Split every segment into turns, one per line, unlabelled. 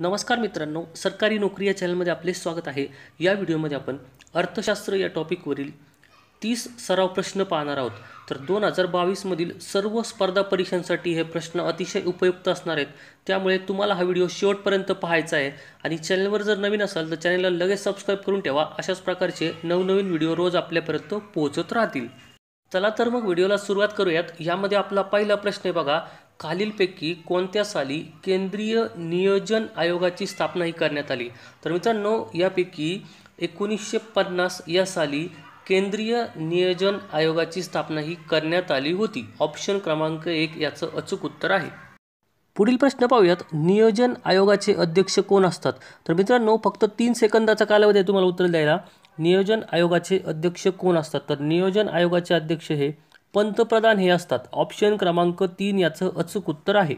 नमस्कार मित्रांनो सरकारी नोकरी या चॅनलमध्ये आपले स्वागत आहे. या व्हिडिओमध्ये आपण अर्थशास्त्र या टॉपिकवरील तीस सराव प्रश्न पाहणार आहोत. तर दोन हजार बावीसमधील सर्व स्पर्धा परीक्षांसाठी हे प्रश्न अतिशय उपयुक्त असणार आहेत. त्यामुळे तुम्हाला हा व्हिडिओ शेवटपर्यंत पाहायचा आहे. आणि चॅनलवर जर नवीन असाल तर चॅनलला लगेच सबस्क्राईब करून ठेवा. अशाच प्रकारचे नवनवीन व्हिडिओ रोज आपल्यापर्यंत पोहोचत राहतील. चला तर मग व्हिडिओला सुरुवात करूयात. यामध्ये आपला पहिला प्रश्न आहे बघा खालीलपैकी कोणत्या साली केंद्रीय नियोजन आयोगाची स्थापना ही करण्यात आली? तर मित्रांनो यापैकी एकोणीसशे पन्नास या साली केंद्रीय नियोजन आयोगाची स्थापना ही करण्यात आली होती. ऑप्शन क्रमांक एक याचं अचूक उत्तर आहे. पुढील प्रश्न पाहूयात. नियोजन आयोगाचे अध्यक्ष कोण असतात? तर मित्रांनो फक्त तीन सेकंदाचा कालावधी आहे तुम्हाला उत्तर द्यायला. नियोजन आयोगाचे अध्यक्ष कोण असतात? तर नियोजन आयोगाचे अध्यक्ष हे पंतप्रधान हे असतात. ऑप्शन क्रमांक तीन याचं अचूक उत्तर आहे.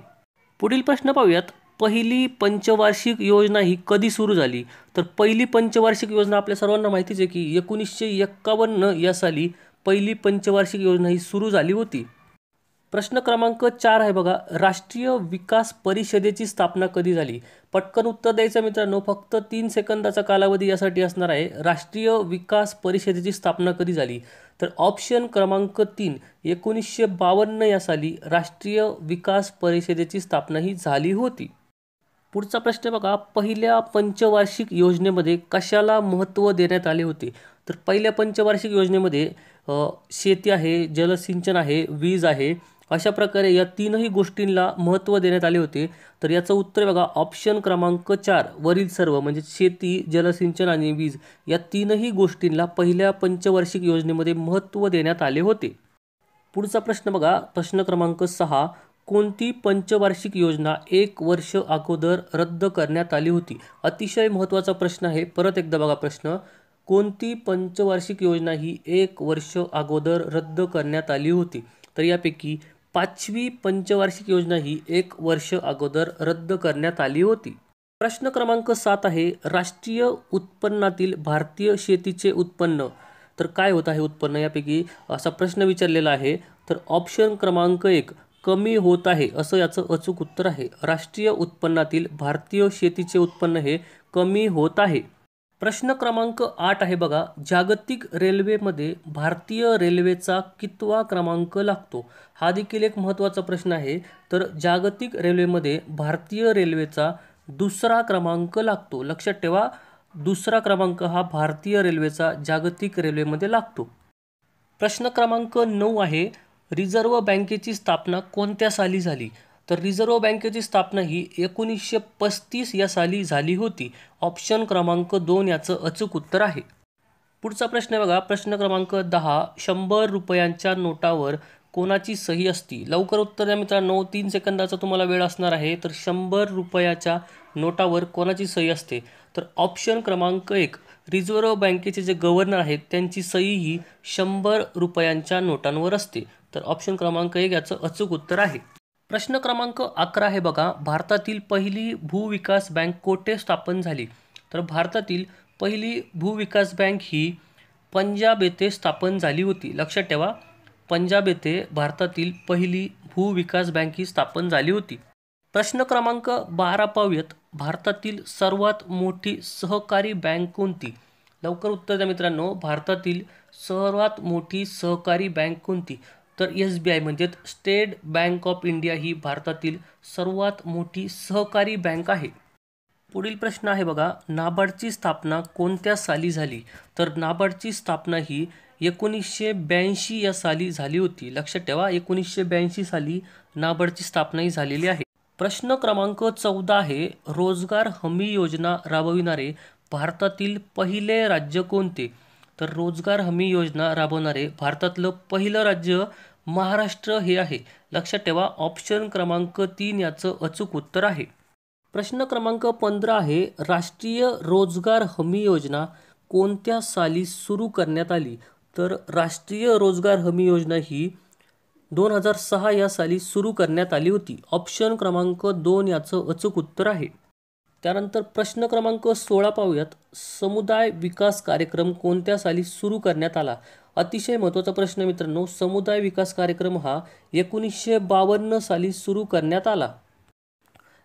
पुढील प्रश्न पाहूयात. पहिली पंचवार्षिक योजना ही कधी सुरू झाली? तर पहिली पंचवार्षिक योजना आपल्या सर्वांना माहितीच आहे की एकोणीसशे एक्कावन्न या साली पहिली पंचवार्षिक योजना ही सुरू झाली होती. प्रश्न क्रमांक चार आहे बघा. राष्ट्रीय विकास परिषदेची स्थापना कधी झाली? पटकन उत्तर द्यायचं मित्रांनो फक्त तीन सेकंदाचा कालावधी यासाठी असणार आहे. राष्ट्रीय विकास परिषदेची स्थापना कधी झाली? तर ऑप्शन क्रमांक तीन एकोणीसशे बावन्न या साली राष्ट्रीय विकास परिषदेची स्थापना ही झाली होती. पुढचा प्रश्न बघा पहिल्या पंचवार्षिक योजनेमध्ये कशाला महत्त्व देण्यात आले होते? तर पहिल्या पंचवार्षिक योजनेमध्ये शेती आहे जलसिंचन आहे वीज आहे अशा प्रकारे या तीनही गोष्टींना महत्त्व देण्यात आले होते. तर याचं उत्तर बघा ऑप्शन क्रमांक चार वरील सर्व म्हणजे शेती जलसिंचन आणि वीज या तीनही गोष्टींना पहिल्या पंचवार्षिक योजनेमध्ये महत्त्व देण्यात आले होते. पुढचा प्रश्न बघा प्रश्न क्रमांक सहा कोणती पंचवार्षिक योजना एक वर्ष अगोदर रद्द करण्यात आली होती? अतिशय महत्त्वाचा प्रश्न आहे. परत एकदा बघा प्रश्न. कोणती पंचवार्षिक योजना ही एक वर्ष अगोदर रद्द करण्यात आली होती? तर यापैकी पाचवी पंचवार्षिक योजना ही एक वर्ष अगोदर रद्द करण्यात आली होती. प्रश्न क्रमांक सात आहे राष्ट्रीय उत्पन्नातील भारतीय शेतीचे उत्पन्न. तर काय होत आहे उत्पन्न यापैकी? असा प्रश्न विचारलेला आहे. तर ऑप्शन क्रमांक एक कमी होत आहे असं याचं अचूक उत्तर आहे. राष्ट्रीय उत्पन्नातील भारतीय शेतीचे उत्पन्न हे कमी होत आहे. प्रश्न क्रमांक आठ आहे बघा. जागतिक रेल्वेमध्ये भारतीय रेल्वेचा कितवा क्रमांक लागतो? हा देखील एक महत्त्वाचा प्रश्न आहे. तर जागतिक रेल्वेमध्ये भारतीय रेल्वेचा दुसरा क्रमांक लागतो. लक्षात ठेवा दुसरा क्रमांक हा भारतीय रेल्वेचा जागतिक रेल्वेमध्ये लागतो. प्रश्न क्रमांक नऊ आहे. रिझर्व्ह बँकेची स्थापना कोणत्या साली झाली? तर रिझर्व्ह बँकेची स्थापना ही एकोणीसशे पस्तीस या साली झाली होती. ऑप्शन क्रमांक दोन याचं अचूक उत्तर आहे. पुढचा प्रश्न बघा. प्रश्न क्रमांक दहा शंभर रुपयांच्या नोटावर कोणाची सही असती? लवकर उत्तर द्या मित्रांनो. तीन सेकंदाचा तुम्हाला वेळ असणार आहे. तर शंभर रुपयाच्या नोटावर कोणाची सही असते? तर ऑप्शन क्रमांक एक रिझर्व्ह बँकेचे जे गव्हर्नर आहेत त्यांची सही ही शंभर रुपयांच्या नोटांवर असते. तर ऑप्शन क्रमांक एक याचं अचूक उत्तर आहे. प्रश्न क्रमांक अकरा आहे बघा. भारतातील पहिली भूविकास बँक कोठे स्थापन झाली? तर भारतातील पहिली भूविकास बँक ही पंजाब येथे स्थापन झाली होती. लक्षात ठेवा पंजाब येथे भारतातील पहिली भूविकास बँक ही स्थापन झाली होती. प्रश्न क्रमांक बारा पाहूयात. भारतातील सर्वात मोठी सहकारी बँक कोणती? लवकर उत्तर द्या मित्रांनो. भारतातील सर्वात मोठी सहकारी बँक कोणती? तर एस बी आय म्हणजेच स्टेट बँक ऑफ इंडिया ही भारतातील सर्वात मोठी सहकारी बँक आहे. पुढील प्रश्न आहे बघा नाबार्डची स्थापना कोणत्या साली झाली? तर नाबार्डची स्थापना ही एकोणीसशे ब्याऐंशी या साली झाली होती. लक्षात ठेवा एकोणीसशे ब्याऐंशी साली नाबार्डची स्थापना ही झालेली आहे. प्रश्न क्रमांक चौदा आहे रोजगार हमी योजना राबविणारे भारतातील पहिले राज्य कोणते? तर रोजगार हमी योजना राबवणारे भारतातलं पहिलं राज्य महाराष्ट्र हे आहे. लक्षात ठेवा ऑप्शन क्रमांक तीन याचं अचूक उत्तर आहे. प्रश्न क्रमांक पंधरा आहे राष्ट्रीय रोजगार हमी योजना कोणत्या साली सुरू करण्यात आली? तर राष्ट्रीय रोजगार हमी योजना ही दोन हजार सहा या साली सुरू करण्यात आली होती. ऑप्शन क्रमांक दोन याचं अचूक उत्तर आहे. त्यानंतर प्रश्न क्रमांक सोळा पाहूयात. समुदाय विकास कार्यक्रम कोणत्या साली सुरू करण्यात आला? अतिशय महत्त्वाचा प्रश्न मित्रांनो समुदाय विकास कार्यक्रम हा एकोणीसशे बावन्न साली सुरू करण्यात आला.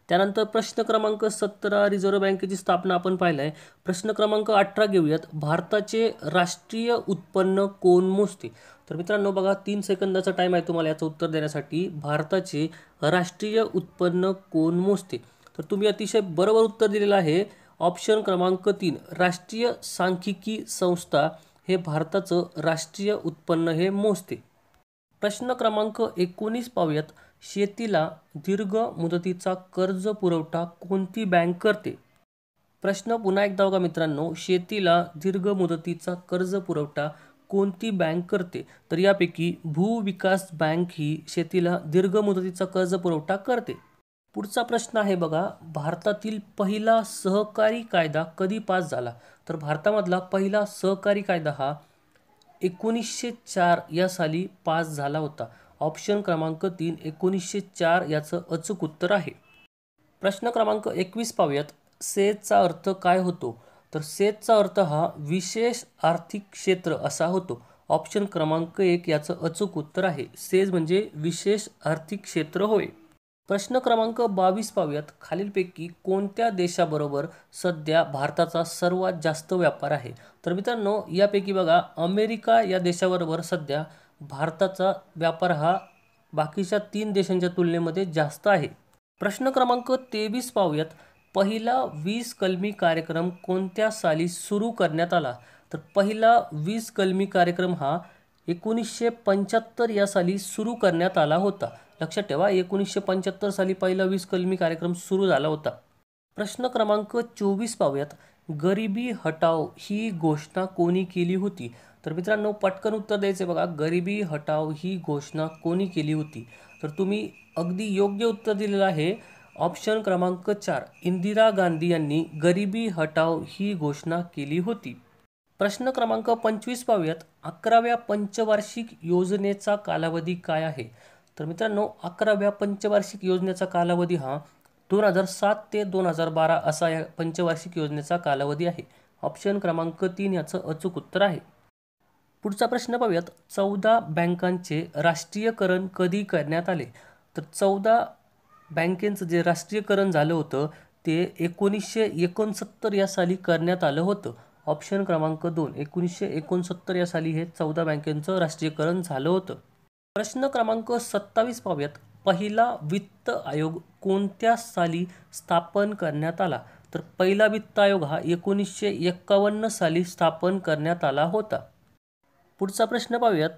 त्यानंतर प्रश्न क्रमांक सतरा रिझर्व्ह बँकेची स्थापना आपण पाहिलं आहे प्रश्न क्रमांक अठरा घेऊयात. भारताचे राष्ट्रीय उत्पन्न कोण मोजते? तर मित्रांनो बघा तीन सेकंदाचा टाईम आहे तुम्हाला याचं उत्तर देण्यासाठी. भारताचे राष्ट्रीय उत्पन्न कोण मोजते? तर तुम्ही अतिशय बरोबर उत्तर दिलेलं आहे. ऑप्शन क्रमांक तीन राष्ट्रीय सांख्यिकी संस्था हे भारताचं राष्ट्रीय उत्पन्न हे मोजते. प्रश्न क्रमांक एकोणीस पाहूयात. शेतीला दीर्घ मुदतीचा कर्ज पुरवठा कोणती बँक करते? प्रश्न पुन्हा एकदा बघा मित्रांनो. शेतीला दीर्घ मुदतीचा कर्ज पुरवठा कोणती बँक करते? तर यापैकी भूविकास बँक ही शेतीला दीर्घ मुदतीचा कर्ज पुरवठा करते. पुढचा प्रश्न आहे बघा भारतातील पहिला सहकारी कायदा कधी पास झाला? तर भारतामधला पहिला सहकारी कायदा हा एकोणीसशे चार या साली पास झाला होता. ऑप्शन क्रमांक तीन एकोणीसशे चार याचं अचूक उत्तर आहे. प्रश्न क्रमांक एकवीस पाहूयात. सेजचा अर्थ काय होतो? तर सेजचा अर्थ हा विशेष आर्थिक क्षेत्र असा होतो. ऑप्शन क्रमांक एक याचं अचूक उत्तर आहे. सेज म्हणजे विशेष आर्थिक क्षेत्र होय. प्रश्न क्रमांक बावीस पाहूयात. खालीलपैकी कोणत्या देशाबरोबर सध्या भारताचा सर्वात जास्त व्यापार आहे? तर मित्रांनो यापैकी बघा अमेरिका या देशाबरोबर सध्या भारताचा व्यापार हा बाकीच्या तीन देशांच्या तुलनेमध्ये जास्त आहे. प्रश्न क्रमांक तेवीस पाहूयात. पहिला वीज कलमी कार्यक्रम कोणत्या साली सुरू करण्यात आला? तर पहिला वीज कलमी कार्यक्रम हा एकोणीसशे पंच्याहत्तर या साली सुरू करण्यात आला होता. लक्षात ठेवा एकोणीसशे पंच्याहत्तर साली पहिला वीस कलमी कार्यक्रम सुरू झाला होता. प्रश्न क्रमांक चोवीस पाहूयात. गरिबी हटाव ही घोषणा कोणी केली होती? तर मित्रांनो पटकन उत्तर द्यायचे बघा. गरिबी हटाव ही घोषणा कोणी केली होती? तर तुम्ही अगदी योग्य उत्तर दिलेलं आहे. ऑप्शन क्रमांक चार इंदिरा गांधी यांनी गरिबी हटाव ही घोषणा केली होती. प्रश्न क्रमांक पंचवीस पाहूयात. अकराव्या पंचवार्षिक योजनेचा कालावधी काय आहे? तर मित्रांनो अकराव्या पंचवार्षिक योजनेचा कालावधी हा दोन हजार सात ते दोन हजार बारा असा या पंचवार्षिक योजनेचा कालावधी आहे. ऑप्शन क्रमांक तीन याचं अचूक उत्तर आहे. पुढचा प्रश्न पाहूयात. चौदा बँकांचे राष्ट्रीयकरण कधी करण्यात आले? तर चौदा बँकेचं जे राष्ट्रीयकरण झालं होतं ते एकोणीसशे एकोणसत्तर या साली करण्यात आलं होतं. ऑप्शन क्रमांक दोन एकोणीसशे एकोणसत्तर या साली हे चौदा बँकेचं राष्ट्रीयकरण झालं होतं. प्रश्न क्रमांक सत्तावीस पाहूयात. पहिला वित्त आयोग कोणत्या साली स्थापन करण्यात आला? तर पहिला वित्त आयोग हा एकोणीसशे एक्कावन्न साली स्थापन करण्यात आला होता. पुढचा प्रश्न पाहूयात.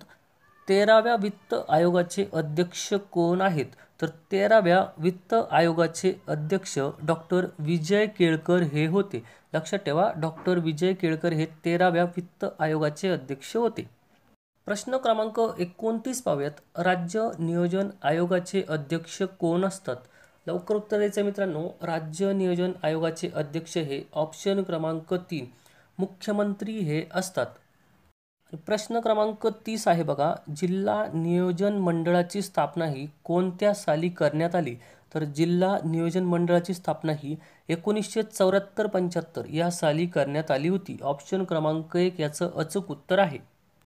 तेराव्या वित्त आयोगाचे अध्यक्ष कोण आहेत? तर तेराव्या वित्त आयोगाचे अध्यक्ष डॉक्टर विजय केळकर हे होते. लक्षात ठेवा डॉक्टर विजय केळकर हे तेराव्या वित्त आयोगाचे अध्यक्ष होते. प्रश्न क्रमांक एकोणतीस पाहूयात. राज्य नियोजन आयोगाचे अध्यक्ष कोण असतात? लवकर उत्तर द्यायचं मित्रांनो राज्य नियोजन आयोगाचे अध्यक्ष हे ऑप्शन क्रमांक तीन. मुख्यमंत्री हे असतात. प्रश्न क्रमांक तीस आहे बघा. जिल्हा नियोजन मंडळाची स्थापना ही कोणत्या साली करण्यात आली? तर जिल्हा नियोजन मंडळाची स्थापना ही एकोणीसशे चौऱ्याहत्तर पंच्याहत्तर या साली करण्यात आली होती. ऑप्शन क्रमांक एक याचं अचूक उत्तर आहे.